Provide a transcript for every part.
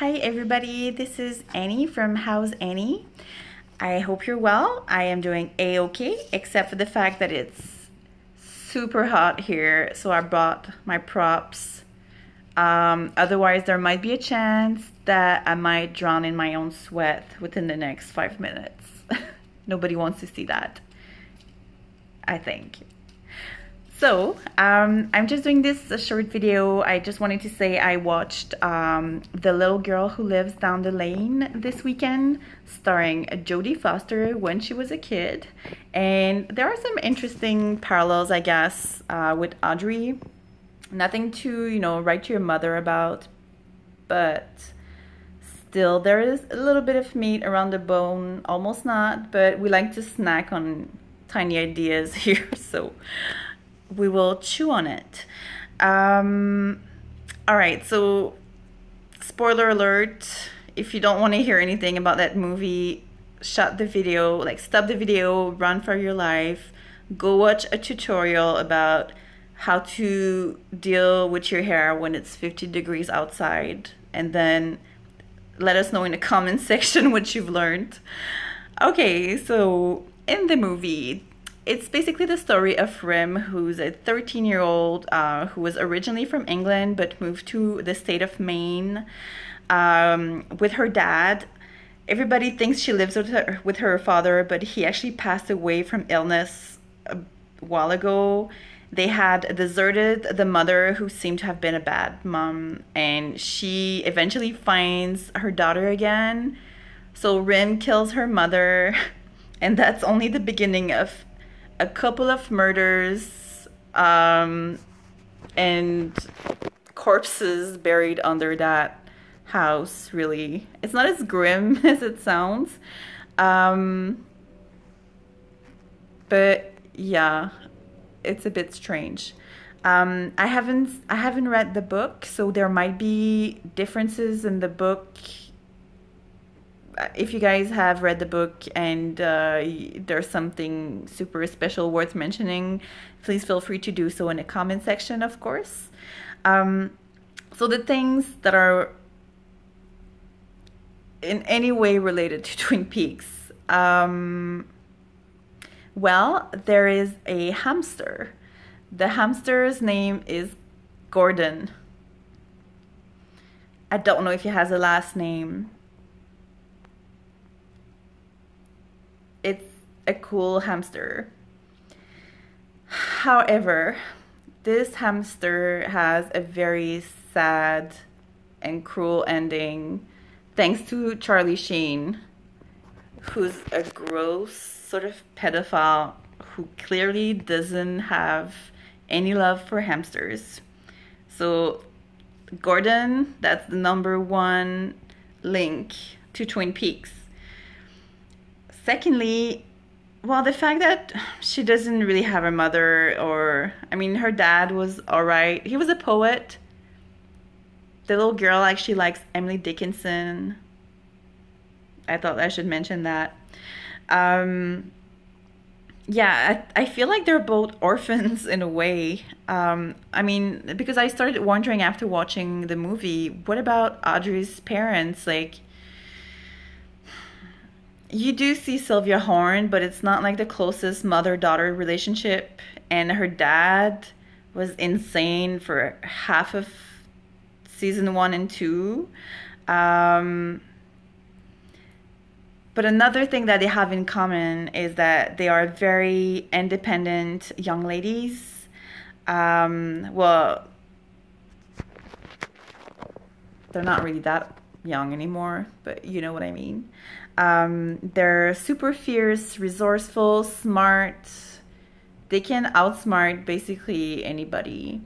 Hi everybody, this is Annie from How's Annie. I hope you're well. I am doing a-okay, except for the fact that it's super hot here, so I brought my props. Um, otherwise, there might be a chance that I might drown in my own sweat within the next five minutes. Nobody wants to see that, I think. So, um, I'm just doing this short video. I just wanted to say I watched um, The Little Girl Who Lives Down the Lane this weekend, starring Jodie Foster when she was a kid. And there are some interesting parallels, I guess, uh, with Audrey. Nothing to, you know, write to your mother about, but still there is a little bit of meat around the bone, almost not, but we like to snack on tiny ideas here, so we will chew on it. Um, all right, so spoiler alert if you don't want to hear anything about that movie, shut the video, like stop the video, run for your life, go watch a tutorial about how to deal with your hair when it's 50 degrees outside, and then let us know in the comment section what you've learned. Okay, so in the movie, it's basically the story of Rynn, who's a 13 year old uh, who was originally from England but moved to the state of Maine um, with her dad. Everybody thinks she lives with her, with her father, but he actually passed away from illness a while ago. They had deserted the mother, who seemed to have been a bad mom, and she eventually finds her daughter again. So Rynn kills her mother, and that's only the beginning of a couple of murders um, and corpses buried under that house really. It's not as grim as it sounds um, but yeah it's a bit strange. Um, I haven't I haven't read the book so there might be differences in the book if you guys have read the book and uh, there's something super special worth mentioning, please feel free to do so in the comment section, of course. Um, so the things that are in any way related to Twin Peaks. Um, well, there is a hamster. The hamster's name is Gordon. I don't know if he has a last name. it's a cool hamster. However, this hamster has a very sad and cruel ending thanks to Charlie Sheen, who's a gross sort of pedophile who clearly doesn't have any love for hamsters. So, Gordon, that's the number one link to Twin Peaks secondly, well, the fact that she doesn't really have a mother, or I mean, her dad was all right. He was a poet. The little girl actually likes Emily Dickinson. I thought I should mention that. Um, yeah, I, I, feel like they're both orphans in a way. Um, I mean, because I started wondering after watching the movie, what about Audrey's parents? Like, you do see Sylvia Horne, but it's not like the closest mother daughter relationship. And her dad was insane for half of season one and two. Um, but another thing that they have in common is that they are very independent young ladies. Um, well, they're not really that young anymore, but you know what I mean. Um, they're super fierce, resourceful, smart. They can outsmart basically anybody.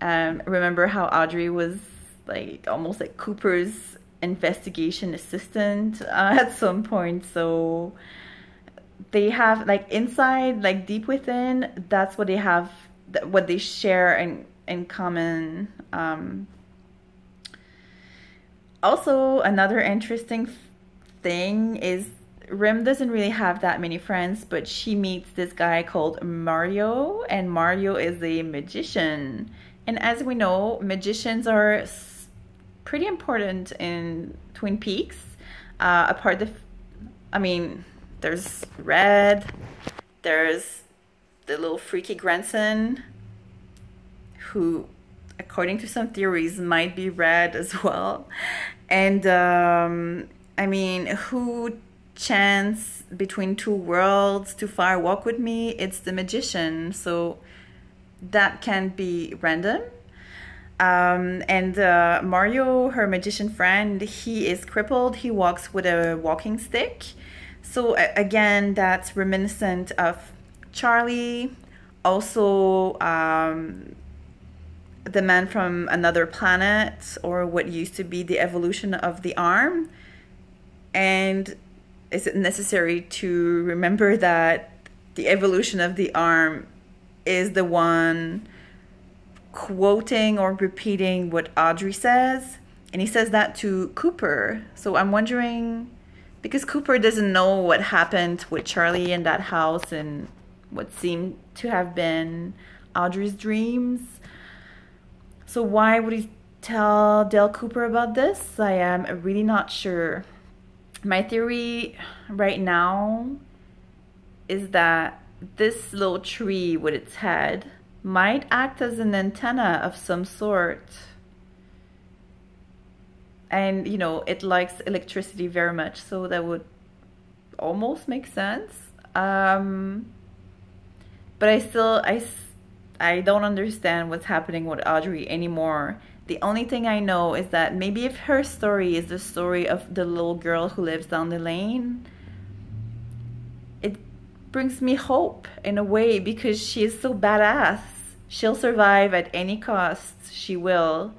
Um, remember how Audrey was like almost like Cooper's investigation assistant uh, at some point. So they have like inside, like deep within, that's what they have, what they share in, in common. Um, also, another interesting thing is Rynn doesn't really have that many friends, but she meets this guy called Mario, and Mario is a magician. And as we know, magicians are pretty important in Twin Peaks. Uh, apart the, I mean, there's Red, there's the little freaky grandson, who, according to some theories, might be Red as well, and um, I mean, who chants between two worlds to fire walk with me? It's the magician, so that can be random um, and uh, Mario, her magician friend, he is crippled. He walks with a walking stick. So again, that's reminiscent of Charlie. Also, um, the man from another planet, or what used to be the evolution of the arm. And is it necessary to remember that the evolution of the arm is the one quoting or repeating what Audrey says. And he says that to Cooper. So I'm wondering, because Cooper doesn't know what happened with Charlie in that house and what seemed to have been Audrey's dreams. So why would he tell Dale Cooper about this? I am really not sure. My theory right now is that this little tree with its head might act as an antenna of some sort. And, you know, it likes electricity very much, so that would almost make sense. Um, but I still, I, I don't understand what's happening with Audrey anymore. The only thing I know is that maybe if her story is the story of the little girl who lives down the lane, it brings me hope in a way because she is so badass. She'll survive at any cost. She will.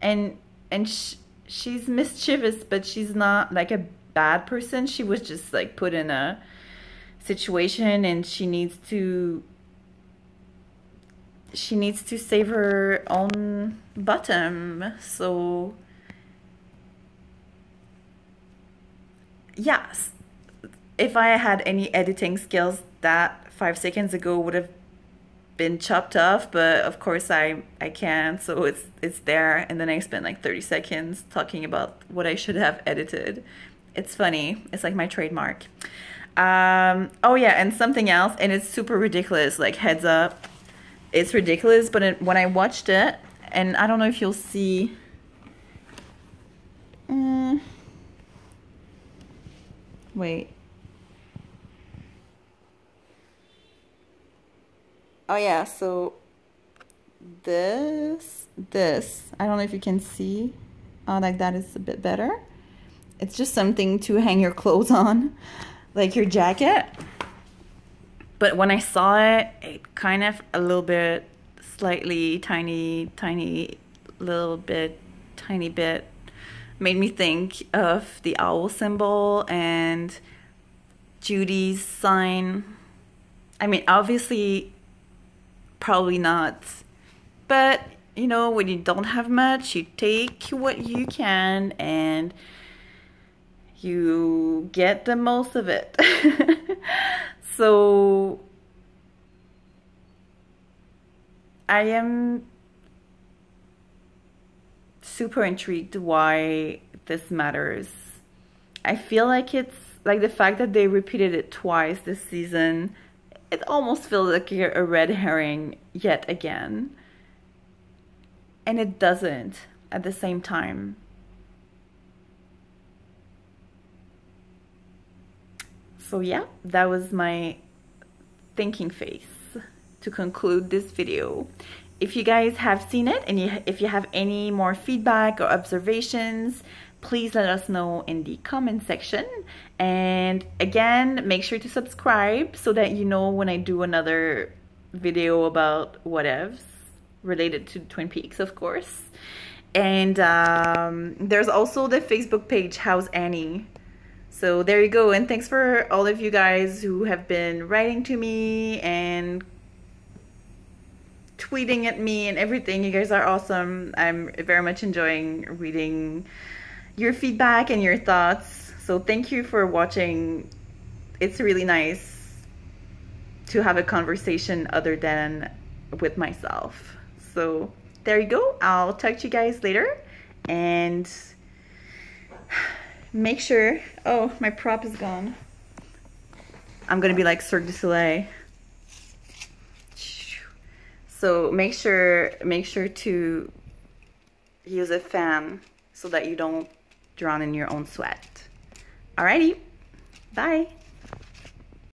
And and sh she's mischievous but she's not like a bad person. She was just like put in a situation and she needs to she needs to save her own bottom so yes if i had any editing skills that five seconds ago would have been chopped off, but of course I I can't. So it's it's there, and then I spent like 30 seconds talking about what I should have edited. It's funny. It's like my trademark. Um, oh yeah, and something else, and it's super ridiculous. Like heads up, it's ridiculous. But it, when I watched it, and I don't know if you'll see. Mm, wait. oh yeah so this this i don't know if you can see oh like that is a bit better it's just something to hang your clothes on like your jacket but when i saw it it kind of a little bit slightly tiny tiny little bit tiny bit made me think of the owl symbol and judy's sign i mean obviously probably not. But, you know, when you don't have much, you take what you can and you get the most of it. so I am super intrigued why this matters. I feel like it's like the fact that they repeated it twice this season it almost feels like a red herring yet again. And it doesn't at the same time. So yeah, that was my thinking face to conclude this video. If you guys have seen it and you, if you have any more feedback or observations, please let us know in the comment section. And again, make sure to subscribe so that you know when I do another video about whatevs related to Twin Peaks, of course. And um, there's also the Facebook page, How's Annie? So there you go. And thanks for all of you guys who have been writing to me and tweeting at me and everything. You guys are awesome. I'm very much enjoying reading your feedback and your thoughts. So thank you for watching. It's really nice to have a conversation other than with myself. So there you go. I'll talk to you guys later and make sure, oh, my prop is gone. I'm gonna be like Cirque du Soleil. So make sure, make sure to use a fan so that you don't drown in your own sweat. Alrighty, bye.